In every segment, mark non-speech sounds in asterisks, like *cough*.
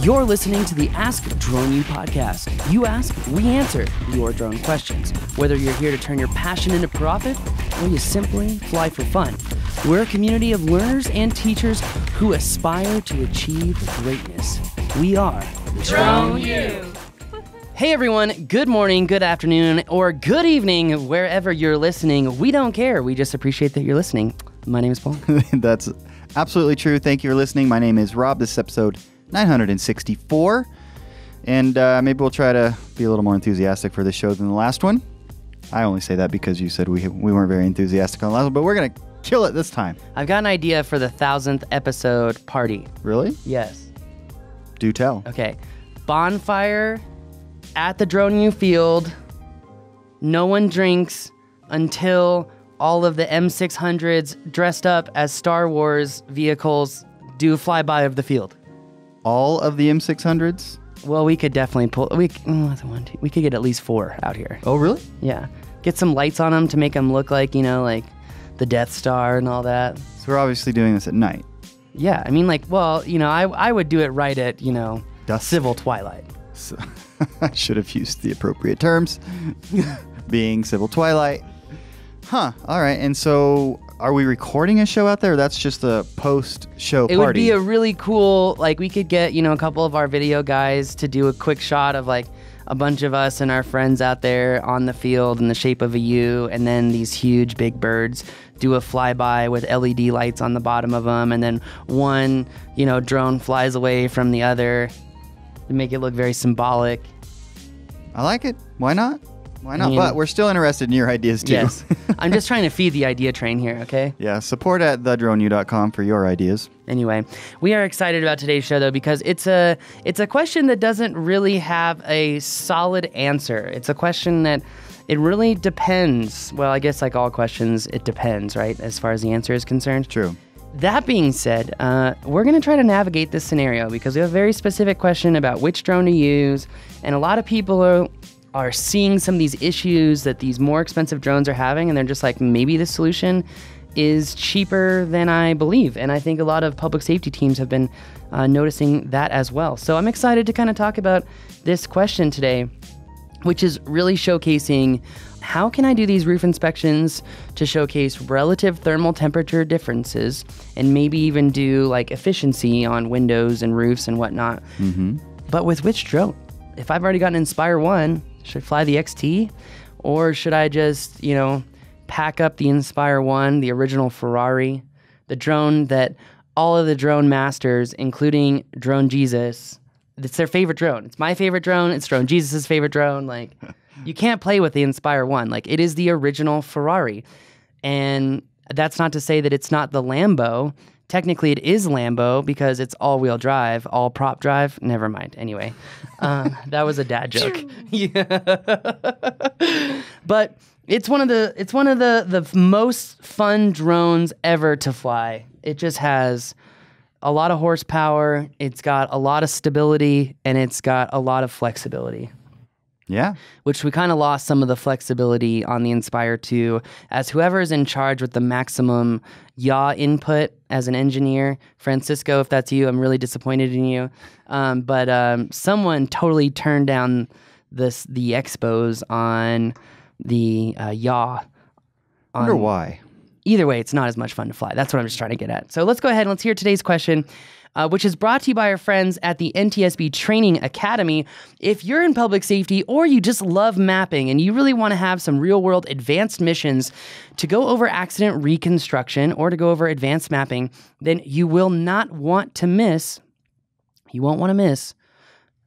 You're listening to the Ask Drone U podcast. You ask, we answer your drone questions. Whether you're here to turn your passion into profit or you simply fly for fun, we're a community of learners and teachers who aspire to achieve greatness. We are Drone U. *laughs* Hey everyone, good morning, good afternoon, or good evening, wherever you're listening. We don't care. We just appreciate that you're listening. My name is Paul. *laughs* That's absolutely true. Thank you for listening. My name is Rob. This is episode 964. And uh, maybe we'll try to be a little more enthusiastic for this show than the last one. I only say that because you said we, we weren't very enthusiastic on the last one, but we're going to kill it this time. I've got an idea for the thousandth episode party. Really? Yes. Do tell. Okay. Bonfire at the Drone U field. No one drinks until all of the M600s dressed up as Star Wars vehicles do fly by of the field. All of the M600s? Well, we could definitely pull. We oh, that's one, two, we could get at least four out here. Oh, really? Yeah, get some lights on them to make them look like you know, like the Death Star and all that. So we're obviously doing this at night. Yeah, I mean, like, well, you know, I I would do it right at you know Dusk. civil twilight. So *laughs* I should have used the appropriate terms, *laughs* being civil twilight. Huh. All right. And so, are we recording a show out there? That's just a post-show It party. would be a really cool, like, we could get you know a couple of our video guys to do a quick shot of like a bunch of us and our friends out there on the field in the shape of a U, and then these huge big birds do a flyby with LED lights on the bottom of them, and then one you know drone flies away from the other to make it look very symbolic. I like it. Why not? Why not? mean- but we're still interested in your ideas too. Yes, *laughs* I'm just trying to feed the idea train here. Okay. yeah. Support at thedroneu.com for your ideas. Anyway, we are excited about today's show though because it's a it's a question that doesn't really have a solid answer. It's a question that it really depends. Well, I guess like all questions, it depends, right? As far as the answer is concerned. True. That being said, uh, we're going to try to navigate this scenario because we have a very specific question about which drone to use, and a lot of people are are seeing some of these issues that these more expensive drones are having, and they're just like, maybe the solution is cheaper than I believe. And I think a lot of public safety teams have been uh, noticing that as well. So I'm excited to kind of talk about this question today which is really showcasing how can I do these roof inspections to showcase relative thermal temperature differences and maybe even do like efficiency on windows and roofs and whatnot. Mm-hmm. But with which drone? If I've already got an Inspire 1, should I fly the XT? Or should I just, you know, pack up the Inspire 1, the original Ferrari, the drone that all of the drone masters, including Drone Jesus, it's their favorite drone. It's my favorite drone. It's Drone Jesus' favorite drone. Like, *laughs* you can't play with the Inspire One. Like, it is the original Ferrari, and that's not to say that it's not the Lambo. Technically, it is Lambo because it's all-wheel drive, all prop drive. Never mind. Anyway, um, that was a dad joke. *laughs* *laughs* yeah, but it's one of the it's one of the the most fun drones ever to fly. It just has a lot of horsepower, it's got a lot of stability, and it's got a lot of flexibility. Yeah. Which we kind of lost some of the flexibility on the Inspire 2 as whoever is in charge with the maximum yaw input as an engineer, Francisco, if that's you, I'm really disappointed in you. Um, but um, someone totally turned down this the expos on the uh, yaw. I wonder why. Either way, it's not as much fun to fly. That's what I'm just trying to get at. So let's go ahead and let's hear today's question, uh, which is brought to you by our friends at the NTSB Training Academy. If you're in public safety or you just love mapping and you really want to have some real world advanced missions to go over accident reconstruction or to go over advanced mapping, then you will not want to miss, you won't want to miss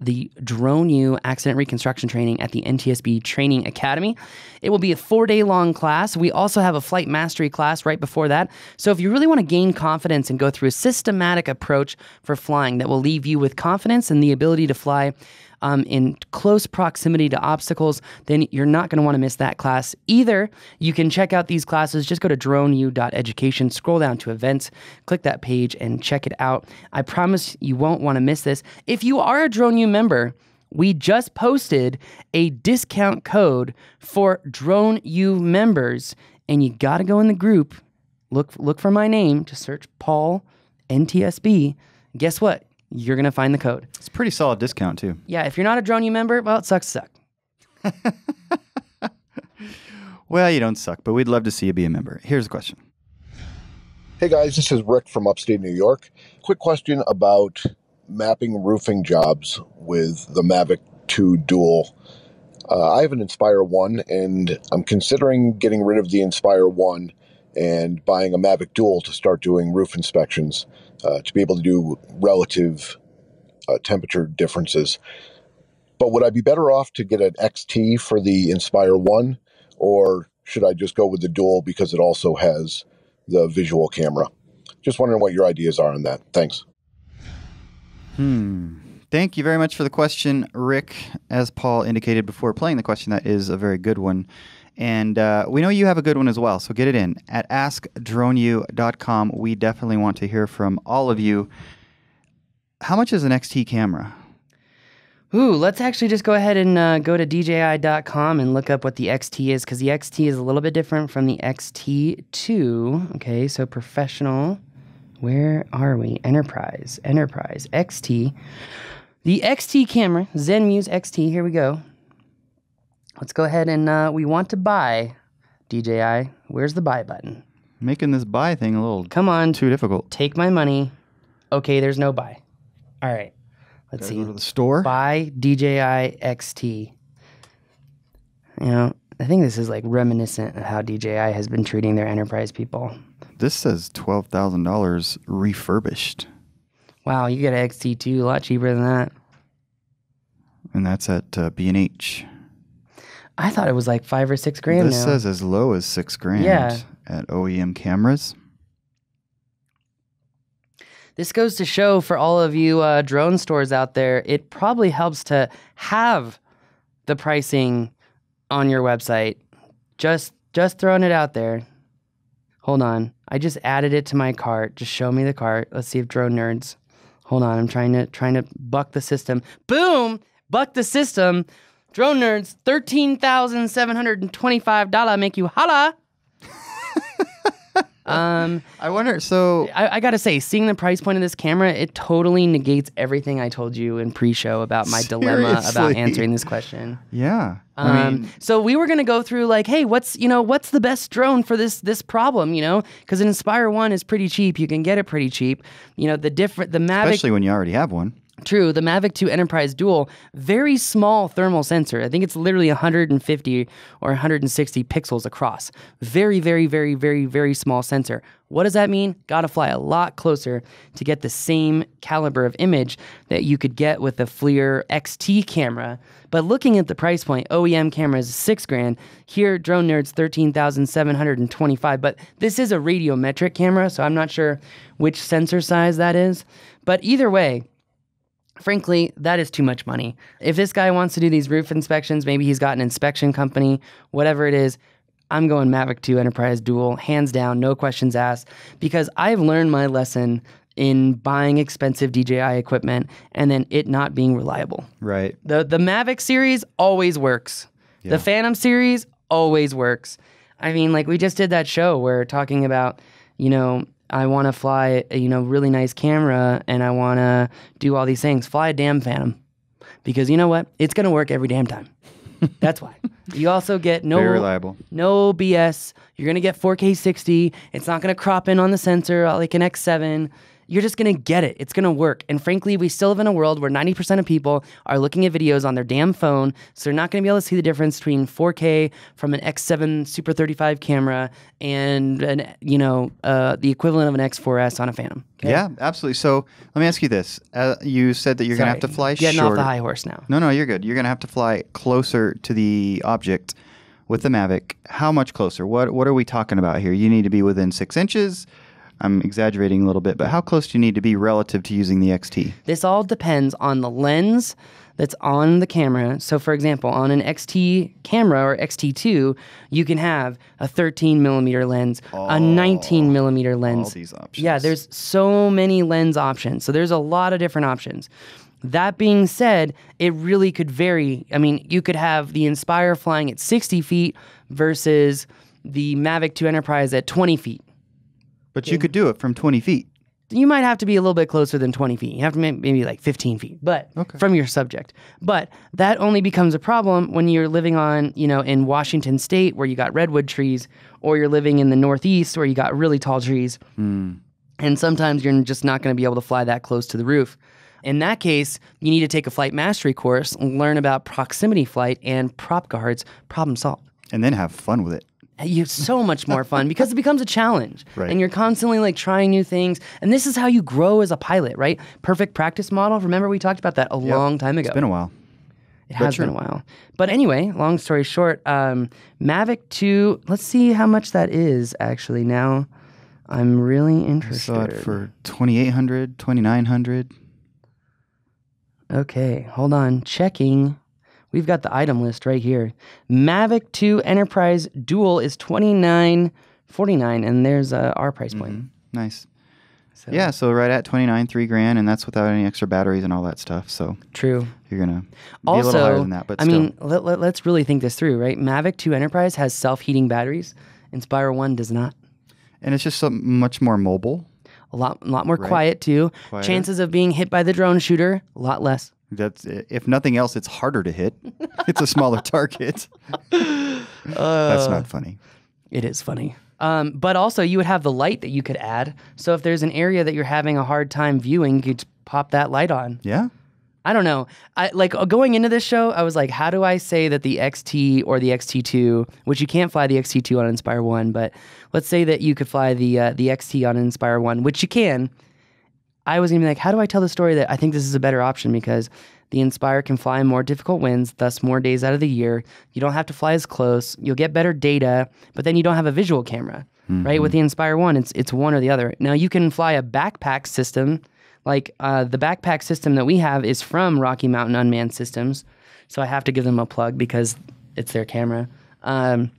the Drone U accident reconstruction training at the NTSB Training Academy. It will be a four day long class. We also have a flight mastery class right before that. So, if you really want to gain confidence and go through a systematic approach for flying that will leave you with confidence and the ability to fly um, in close proximity to obstacles, then you're not going to want to miss that class either. You can check out these classes. Just go to droneu.education, scroll down to events, click that page, and check it out. I promise you won't want to miss this. If you are a DroneU member, we just posted a discount code for DroneU members, and you got to go in the group. Look, look for my name. Just search Paul NTSB. Guess what? You're going to find the code. It's a pretty solid discount too. Yeah, if you're not a Drone U member, well, it sucks to suck. *laughs* Well, you don't suck, but we'd love to see you be a member. Here's the question. Hey guys, this is Rick from upstate New York. Quick question about mapping roofing jobs with the Mavic 2 Dual. Uh, I have an Inspire 1 and I'm considering getting rid of the Inspire 1 and buying a Mavic Dual to start doing roof inspections uh, to be able to do relative uh, temperature differences. But would I be better off to get an XT for the Inspire 1 or should I just go with the Dual because it also has the visual camera? Just wondering what your ideas are on that. Thanks. Hmm. Thank you very much for the question, Rick. As Paul indicated before playing the question, that is a very good one. And uh, we know you have a good one as well, so get it in. At askdroneu.com, we definitely want to hear from all of you. How much is an XT camera? Ooh, let's actually just go ahead and uh, go to DJI.com and look up what the XT is because the XT is a little bit different from the XT2. Okay, so professional. Where are we? Enterprise. Enterprise. XT. The XT camera, Zenmuse XT. Here we go. Let's go ahead and uh, we want to buy DJI. Where's the buy button? Making this buy thing a little Come on, too difficult. take my money. Okay, there's no buy. All right, let's Gotta see. Go to the store. Buy DJI XT. You know, I think this is like reminiscent of how DJI has been treating their enterprise people. This says twelve thousand dollars refurbished, Wow, you get an XT2 a lot cheaper than that. and that's at uh, B and H. I thought it was like five or six grand This now. says as low as six grand Yeah. at OEM cameras. This goes to show for all of you uh, drone stores out there, it probably helps to have the pricing on your website. Just just throwing it out there. Hold on. I just added it to my cart. Just show me the cart. Let's see if drone nerds. Hold on. I'm trying to trying to buck the system. Boom! Buck the system. Drone nerds, thirteen thousand seven hundred and twenty-five dollar make you holla. *laughs* um I wonder. So I, I gotta say, seeing the price point of this camera, it totally negates everything I told you in pre-show about my dilemma about Seriously? answering this question. yeah, I Um, mean, so we were gonna go through like, hey, what's you know what's the best drone for this this problem? You know, because an Inspire One is pretty cheap. You can get it pretty cheap. You know, the different the Mavic especially when you already have one. True, the Mavic 2 Enterprise Dual, very small thermal sensor. I think it's literally 150 or 160 pixels across. Very, very, very, very, very small sensor. What does that mean? Gotta fly a lot closer to get the same caliber of image that you could get with the FLIR XT camera. But looking at the price point, OEM camera is six grand. Here, Drone Nerds, 13,725. But this is a radiometric camera, so I'm not sure which sensor size that is. But either way, frankly, that is too much money. If this guy wants to do these roof inspections, maybe he's got an inspection company, whatever it is, I'm going Mavic 2 Enterprise Dual, hands down, no questions asked, because I've learned my lesson in buying expensive DJI equipment and then it not being reliable. Right. The the Mavic series always works. The Phantom series always works. I mean, like we just did that show where we're talking about, you know, I want to fly a you know really nice camera and I want to do all these things. Fly a damn Phantom, because you know what? It's gonna work every damn time. *laughs* That's why. You also get no Very reliable. no BS. You're gonna get 4K 60. It's not gonna crop in on the sensor like an X7. You're just gonna get it. It's gonna work. And frankly, we still live in a world where 90% of people are looking at videos on their damn phone, so they're not gonna be able to see the difference between 4K from an X7 Super 35 camera and an you know uh, the equivalent of an X4S on a Phantom. okay? Yeah, absolutely. So let me ask you this: uh, You said that you're going to have to Sorry, fly Getting shorter. off the high horse now. No, no, you're good. You're going to have to fly closer to the object with the Mavic. How much closer? What What are we talking about here? You need to be within six inches. I'm exaggerating a little bit, but how close do you need to be relative to using the XT? This all depends on the lens that's on the camera. So, for example, on an XT camera or XT2, you can have a 13 millimeter lens, a 19 millimeter lens. all these options. Yeah, there's so many lens options. So, there's a lot of different options. That being said, it really could vary. I mean, you could have the Inspire flying at 60 feet versus the Mavic 2 Enterprise at 20 feet. But you could do it from 20 feet. you might have to be a little bit closer than 20 feet. You have to may- maybe like 15 feet, but from your subject. But that only becomes a problem when you're living on, you know, in Washington State where you got redwood trees, or you're living in the Northeast where you got really tall trees. Hmm. And sometimes you're just not going to be able to fly that close to the roof. In that case, you need to take a flight mastery course, learn about proximity flight and prop guards, problem solved And then have fun with it. You have so much more fun because it becomes a challenge. *laughs* Right. and you're constantly like trying new things. And this is how you grow as a pilot right? Perfect practice model. Remember we talked about that a long time ago. It's been a while. it has been a while. But anyway long story short um, mavic 2 let's see how much that is actually now. I'm really interested Saw it for 2800 2900 Okay, hold on. Checking. We've got the item list right here. Mavic 2 Enterprise Dual is twenty nine forty nine, and there's uh, our price point. Nice. So, Yeah, so right at 29, three grand, and that's without any extra batteries and all that stuff. So true. you're going to be Also, a little higher than that. But I still. mean, let, let, let's really think this through, right? Mavic 2 Enterprise has self heating batteries. Inspire 1 does not. and it's just so much more mobile. A lot, lot more quiet too. Quieter. Chances of being hit by the drone shooter, a lot less. That's if nothing else, it's harder to hit. it's a smaller *laughs* target. Uh, That's not funny. It is funny. Um, but also, you would have the light that you could add. So if there's an area that you're having a hard time viewing, you could pop that light on. Yeah. I don't know. I like uh, going into this show. I was like, how do I say that the XT or the XT2, which you can't fly the XT2 on Inspire One, but let's say that you could fly the uh, the XT on Inspire One, which you can. I was gonna be like, how do I tell the story that I think this is a better option because the Inspire can fly in more difficult winds, thus more days out of the year. You don't have to fly as close. You'll get better data, but then you don't have a visual camera, right? With the Inspire One, it's it's one or the other. Now you can fly a backpack system, like uh, the backpack system that we have is from Rocky Mountain Unmanned Systems, so I have to give them a plug because it's their camera. Um,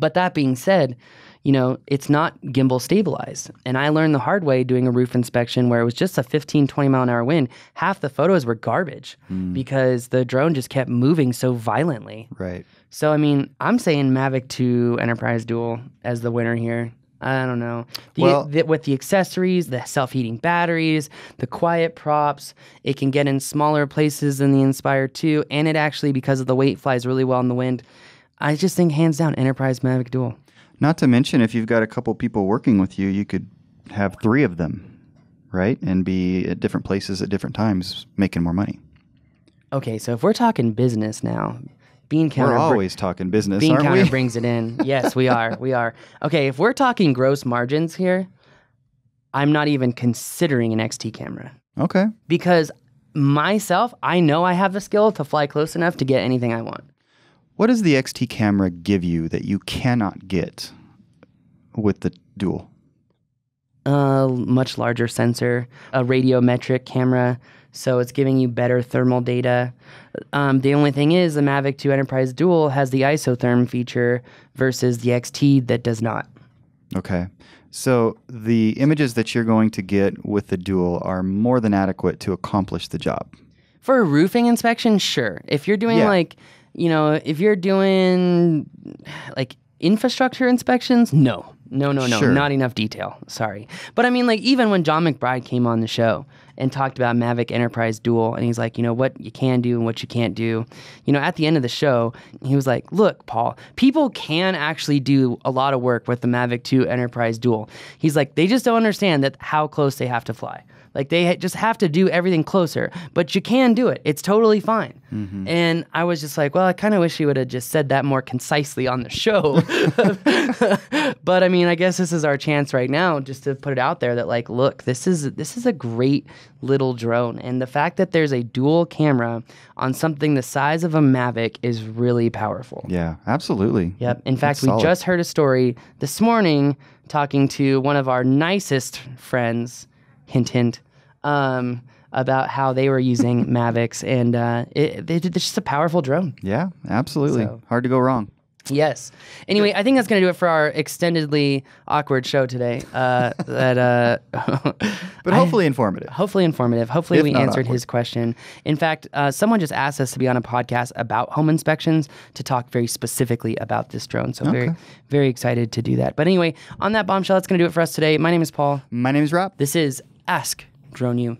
but that being said, you know, it's not gimbal stabilized. And I learned the hard way doing a roof inspection where it was just a 15, 20 mile an hour wind. Half the photos were garbage hmm. because the drone just kept moving so violently. Right. So, I mean, I'm saying Mavic 2 Enterprise Dual as the winner here. I don't know. The, Well- the- with the accessories, the self heating batteries, the quiet props, it can get in smaller places than the Inspire 2. And it actually, because of the weight, flies really well in the wind. I just think hands down, Enterprise Mavic Dual. Not to mention, if you've got a couple people working with you, you could have three of them, right? And be at different places at different times, making more money. Okay, so if we're talking business now, Bean Counter We're br- always talking business, Bean Counter we? *laughs* brings it in. Yes, we are. We are. Okay, if we're talking gross margins here, I'm not even considering an XT camera okay. because myself, I know I have the skill to fly close enough to get anything I want. What does the XT camera give you that you cannot get with the dual? A much larger sensor, a radiometric camera, so it's giving you better thermal data. Um, the only thing is, the Mavic 2 Enterprise Dual has the isotherm feature versus the XT that does not. Okay. So the images that you're going to get with the dual are more than adequate to accomplish the job. For a roofing inspection, sure. If you're doing Yeah. like, you know, if you're doing like infrastructure inspections, no. No, no, no. Sure. Not enough detail. Sorry. But I mean, like, even when John McBride came on the show and talked about Mavic Enterprise Dual, and he's like, you know, what you can do and what you can't do. You know, at the end of the show, he was like, look, Paul, people can actually do a lot of work with the Mavic 2 Enterprise Dual. He's like, they just don't understand that how close they have to fly. Like they ha- just have to do everything closer, but you can do it. It's totally fine. Mm-hmm. And I was just like, well, I kind of wish he would have just said that more concisely on the show. *laughs* but I mean, I guess this is our chance right now just to put it out there that like, look, this is this is a great little drone, and the fact that there's a dual camera on something the size of a Mavic is really powerful. Yeah, absolutely. Yep. In fact, That's we solid. just heard a story this morning talking to one of our nicest friends, hint, hint, um, about how they were using *laughs* Mavics, and uh, it, it, it's just a powerful drone. Yeah, absolutely. So- Hard to go wrong. Yes. Anyway, I think that's going to do it for our extendedly awkward show today. Uh, *laughs* that uh, *laughs* But hopefully informative. hopefully informative. Hopefully, If we answered awkward. his question. In fact, uh, someone just asked us to be on a podcast about home inspections to talk very specifically about this drone. So very, very excited to do that. But anyway, on that bombshell, that's going to do it for us today. My name is Paul. My name is Rob. This is Ask Drone U.